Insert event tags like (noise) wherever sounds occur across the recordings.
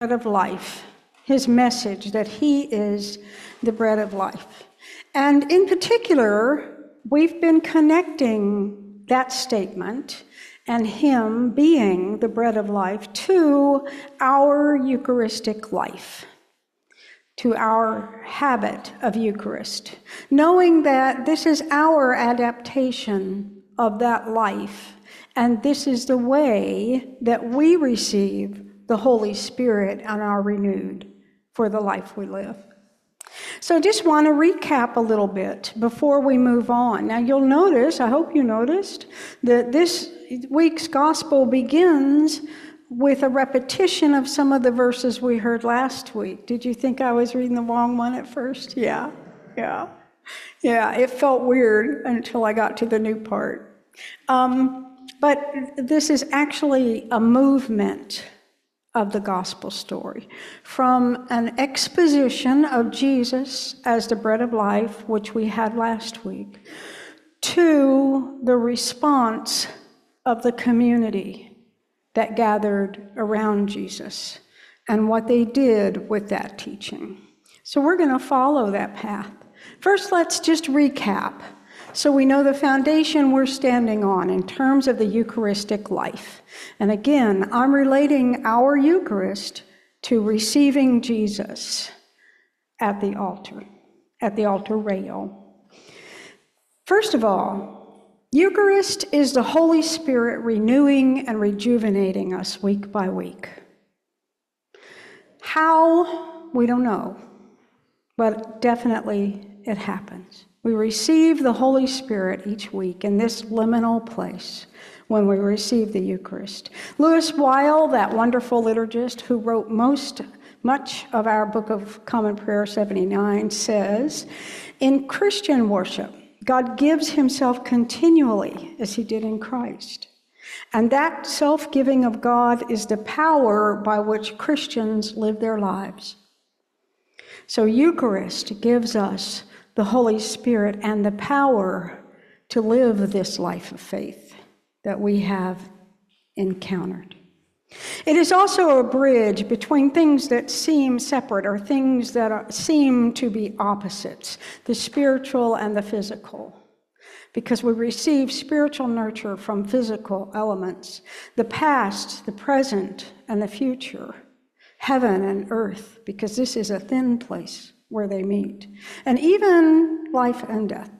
bread of life, his message that he is the bread of life. And in particular, we've been connecting that statement and him being the bread of life to our Eucharistic life, to our habit of Eucharist, knowing that this is our adaptation of that life, and this is the way that we receive the Holy Spirit and are renewed for the life we live. So just want to recap a little bit before we move on. Now, you'll notice, I hope you noticed, that this week's gospel begins with a repetition of some of the verses we heard last week. Did you think I was reading the wrong one at first? Yeah, yeah. Yeah, it felt weird until I got to the new part. Um, but this is actually a movement of the gospel story from an exposition of Jesus as the bread of life, which we had last week, to the response of the community that gathered around Jesus and what they did with that teaching. So we're going to follow that path. First, let's just recap so we know the foundation we're standing on in terms of the Eucharistic life. And again, I'm relating our Eucharist to receiving Jesus at the altar, at the altar rail. First of all, Eucharist is the Holy Spirit renewing and rejuvenating us week by week. How, we don't know, but definitely it happens. We receive the Holy Spirit each week in this liminal place when we receive the Eucharist. Louis Weil, that wonderful liturgist who wrote most much of our Book of Common Prayer 79, says In Christian worship, God gives himself continually as he did in Christ. And that self giving of God is the power by which Christians live their lives. So, Eucharist gives us the Holy Spirit and the power to live this life of faith that we have encountered. It is also a bridge between things that seem separate or things that are, seem to be opposites, the spiritual and the physical. Because we receive spiritual nurture from physical elements, the past, the present, and the future, heaven and earth, because this is a thin place where they meet, and even life and death.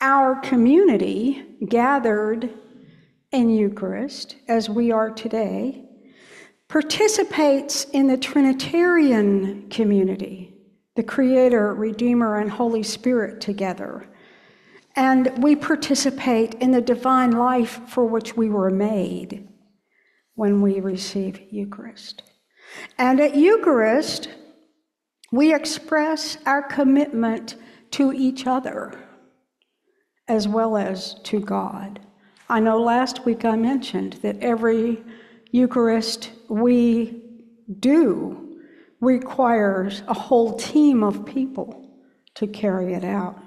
Our community gathered in Eucharist, as we are today, participates in the Trinitarian community, the Creator, Redeemer, and Holy Spirit together. And we participate in the divine life for which we were made when we receive Eucharist. And at Eucharist, we express our commitment to each other as well as to God. I know last week I mentioned that every Eucharist we do requires a whole team of people to carry it out.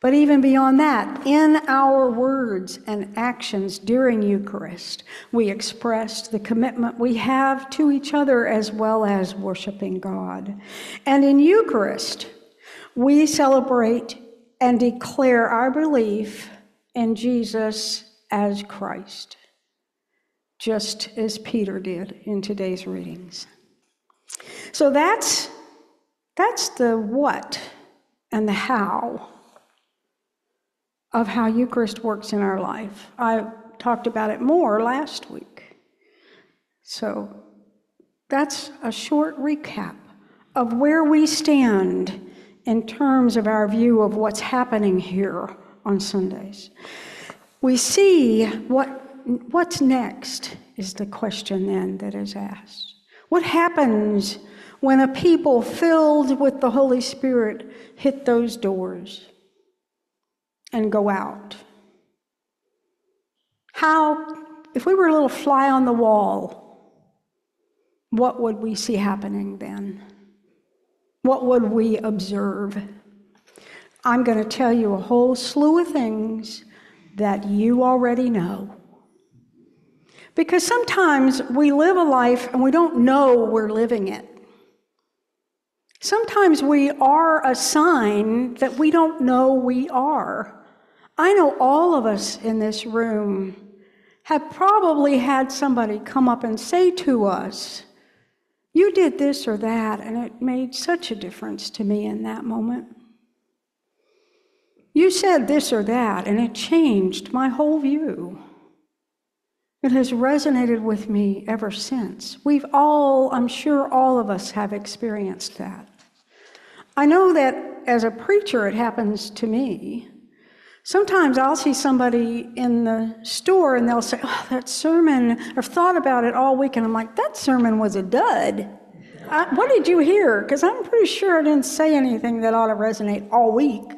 But even beyond that, in our words and actions during Eucharist, we express the commitment we have to each other as well as worshiping God. And in Eucharist, we celebrate and declare our belief in Jesus as Christ, just as Peter did in today's readings. So that's, that's the what and the how of how Eucharist works in our life. I talked about it more last week. So that's a short recap of where we stand in terms of our view of what's happening here on Sundays. We see what, what's next is the question then that is asked. What happens when a people filled with the Holy Spirit hit those doors? And go out. How, if we were a little fly on the wall, what would we see happening then? What would we observe? I'm going to tell you a whole slew of things that you already know. Because sometimes we live a life and we don't know we're living it. Sometimes we are a sign that we don't know we are. I know all of us in this room have probably had somebody come up and say to us, You did this or that, and it made such a difference to me in that moment. You said this or that, and it changed my whole view. It has resonated with me ever since. We've all, I'm sure all of us have experienced that. I know that as a preacher, it happens to me. Sometimes I'll see somebody in the store and they'll say, Oh, that sermon, I've thought about it all week. And I'm like, That sermon was a dud. I, what did you hear? Because I'm pretty sure I didn't say anything that ought to resonate all week.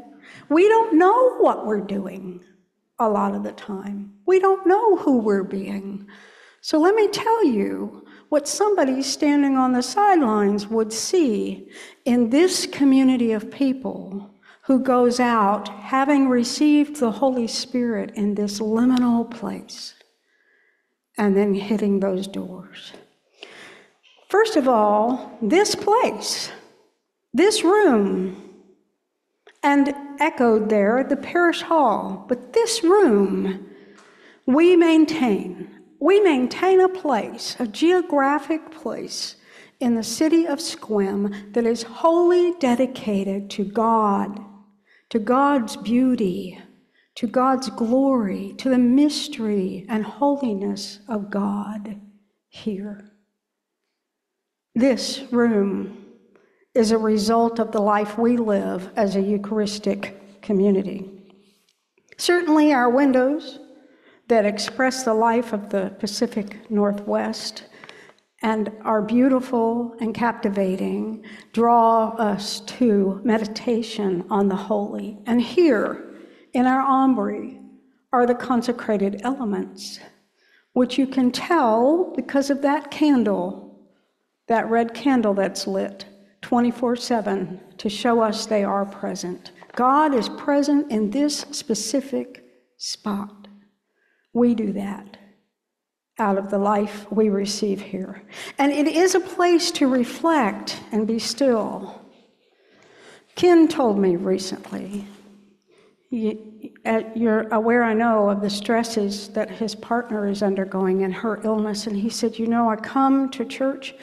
We don't know what we're doing a lot of the time. We don't know who we're being. So let me tell you what somebody standing on the sidelines would see in this community of people who goes out having received the Holy Spirit in this liminal place and then hitting those doors. First of all, this place, this room, and echoed there at the parish hall. But this room, we maintain. We maintain a place, a geographic place in the city of Sequim that is wholly dedicated to God, to God's beauty, to God's glory, to the mystery and holiness of God here. This room is a result of the life we live as a Eucharistic community. Certainly, our windows that express the life of the Pacific Northwest and are beautiful and captivating draw us to meditation on the holy. And here in our aumbry are the consecrated elements, which you can tell because of that candle, that red candle that's lit. 24 7 to show us they are present. God is present in this specific spot. We do that out of the life we receive here. And it is a place to reflect and be still. Ken told me recently, uh, you're aware, I know, of the stresses that his partner is undergoing in her illness. And he said, You know, I come to church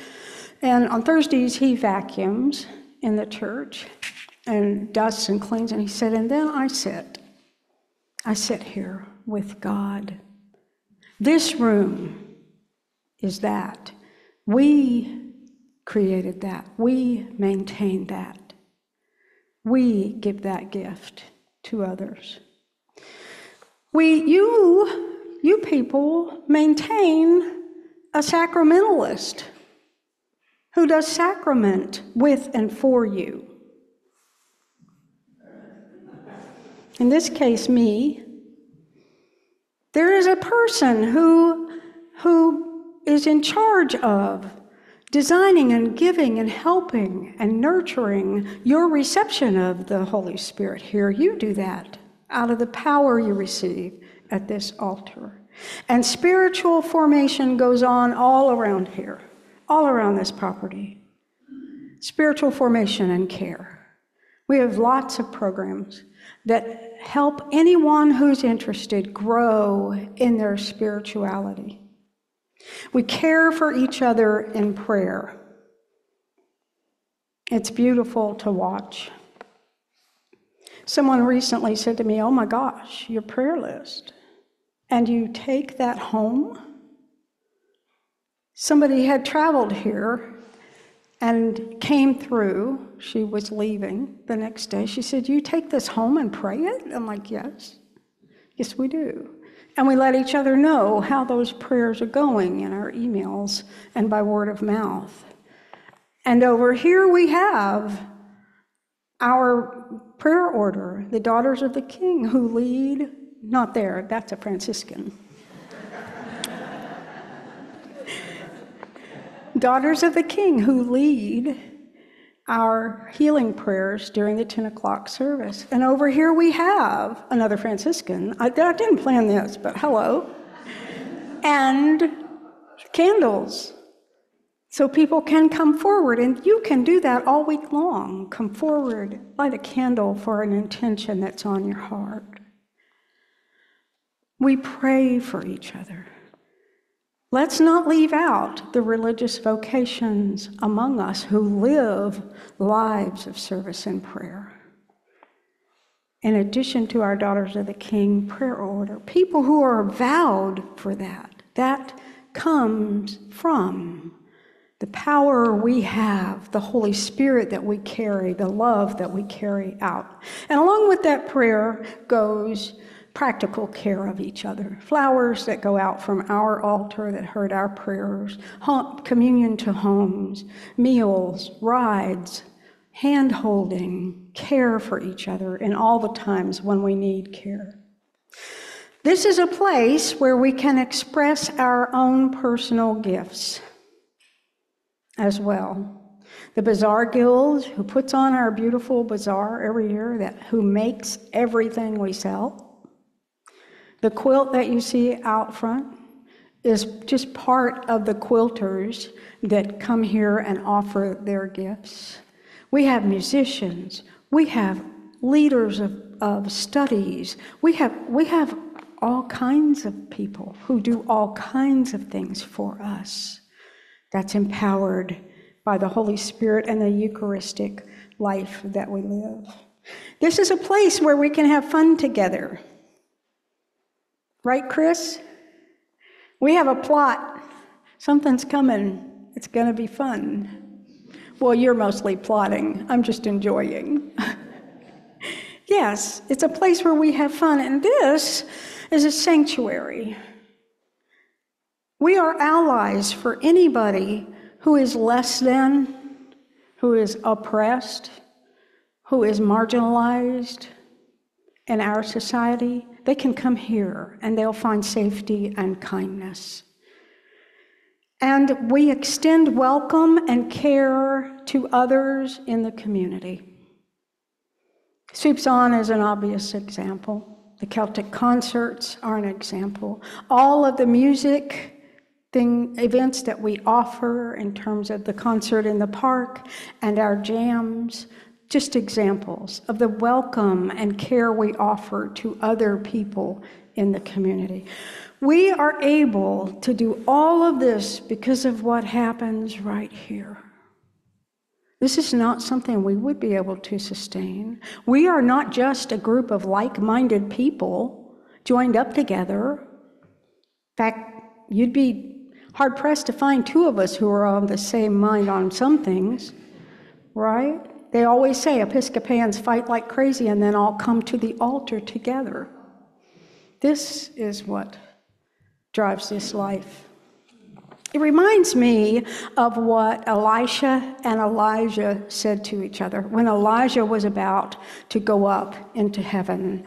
and on Thursdays, he vacuums in the church and dusts and cleans. And he said, and then I sit. I sit here with God. This room is that. We created that. We maintain that. We give that gift to others. We, you, you people maintain a sacramentalist who does sacrament with and for you. In this case, me. There is a person who, who is in charge of designing and giving and helping and nurturing your reception of the Holy Spirit here. You do that out of the power you receive at this altar. And spiritual formation goes on all around here all around this property spiritual formation and care. We have lots of programs that help anyone who's interested grow in their spirituality. We care for each other in prayer. It's beautiful to watch. Someone recently said to me, Oh my gosh, your prayer list. And you take that home? Somebody had traveled here and came through. She was leaving the next day. She said, You take this home and pray it? I'm like, Yes. Yes, we do. And we let each other know how those prayers are going in our emails and by word of mouth. And over here we have our prayer order, the Daughters of the King, who lead, not there, that's a Franciscan. Daughters of the King who lead our healing prayers during the 10 o'clock service. And over here we have another Franciscan. I, I didn't plan this, but hello. And candles so people can come forward. And you can do that all week long. Come forward, light a candle for an intention that's on your heart. We pray for each other. Let's not leave out the religious vocations among us who live lives of service and prayer. In addition to our Daughters of the King prayer order, people who are vowed for that, that comes from the power we have, the Holy Spirit that we carry, the love that we carry out. And along with that prayer goes practical care of each other. Flowers that go out from our altar that heard our prayers, communion to homes, meals, rides, hand holding, care for each other in all the times when we need care. This is a place where we can express our own personal gifts as well. The Bazaar Guild, who puts on our beautiful bazaar every year, that who makes everything we sell. The quilt that you see out front is just part of the quilters that come here and offer their gifts. We have musicians, we have leaders of, of studies, we have, we have all kinds of people who do all kinds of things for us. That's empowered by the Holy Spirit and the Eucharistic life that we live. This is a place where we can have fun together. Right, Chris? We have a plot. Something's coming. It's going to be fun. Well, you're mostly plotting. I'm just enjoying. (laughs) yes, it's a place where we have fun. And this is a sanctuary. We are allies for anybody who is less than, who is oppressed, who is marginalized in our society they can come here and they'll find safety and kindness. And we extend welcome and care to others in the community. Soups On is an obvious example. The Celtic concerts are an example. All of the music thing, events that we offer in terms of the concert in the park and our jams just examples of the welcome and care we offer to other people in the community. We are able to do all of this because of what happens right here. This is not something we would be able to sustain. We are not just a group of like minded people joined up together. In fact, you'd be hard pressed to find two of us who are on the same mind on some things, right? They always say Episcopalians fight like crazy and then all come to the altar together. This is what drives this life. It reminds me of what Elisha and Elijah said to each other when Elijah was about to go up into heaven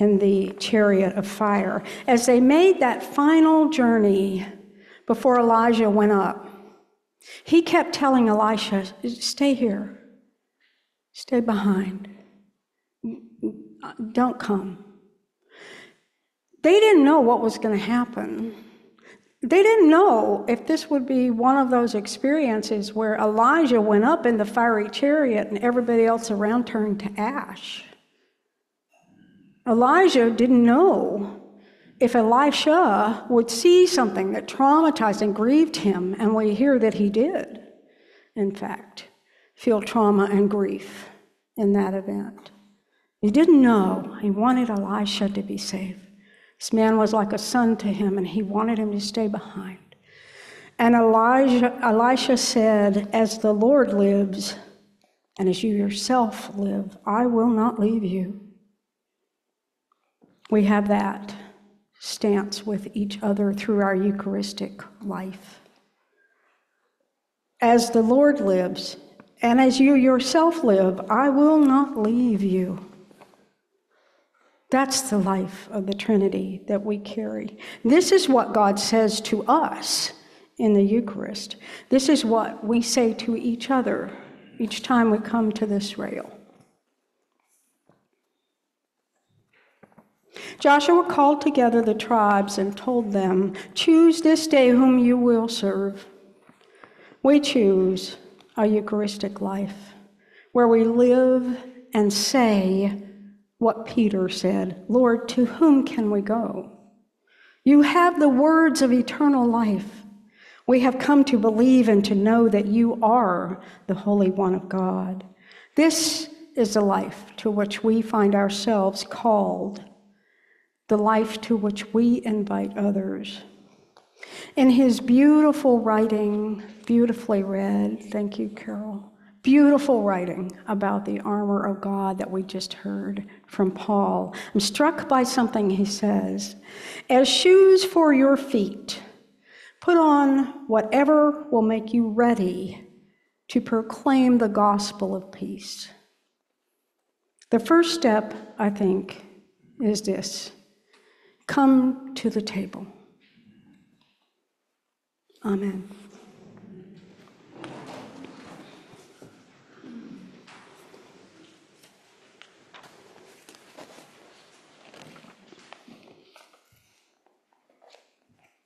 in the chariot of fire. As they made that final journey before Elijah went up, he kept telling Elisha, Stay here. Stay behind. Don't come. They didn't know what was going to happen. They didn't know if this would be one of those experiences where Elijah went up in the fiery chariot and everybody else around turned to ash. Elijah didn't know if Elisha would see something that traumatized and grieved him, and we hear that he did, in fact feel trauma and grief in that event. He didn't know. He wanted Elisha to be safe. This man was like a son to him, and he wanted him to stay behind. And Elijah, Elisha said, As the Lord lives, and as you yourself live, I will not leave you. We have that stance with each other through our Eucharistic life. As the Lord lives, and as you yourself live, I will not leave you. That's the life of the Trinity that we carry. This is what God says to us in the Eucharist. This is what we say to each other each time we come to this rail. Joshua called together the tribes and told them, Choose this day whom you will serve. We choose a Eucharistic life where we live and say what Peter said Lord, to whom can we go? You have the words of eternal life. We have come to believe and to know that you are the Holy One of God. This is the life to which we find ourselves called, the life to which we invite others. In his beautiful writing, beautifully read, thank you, Carol, beautiful writing about the armor of God that we just heard from Paul. I'm struck by something he says As shoes for your feet, put on whatever will make you ready to proclaim the gospel of peace. The first step, I think, is this come to the table. Amen.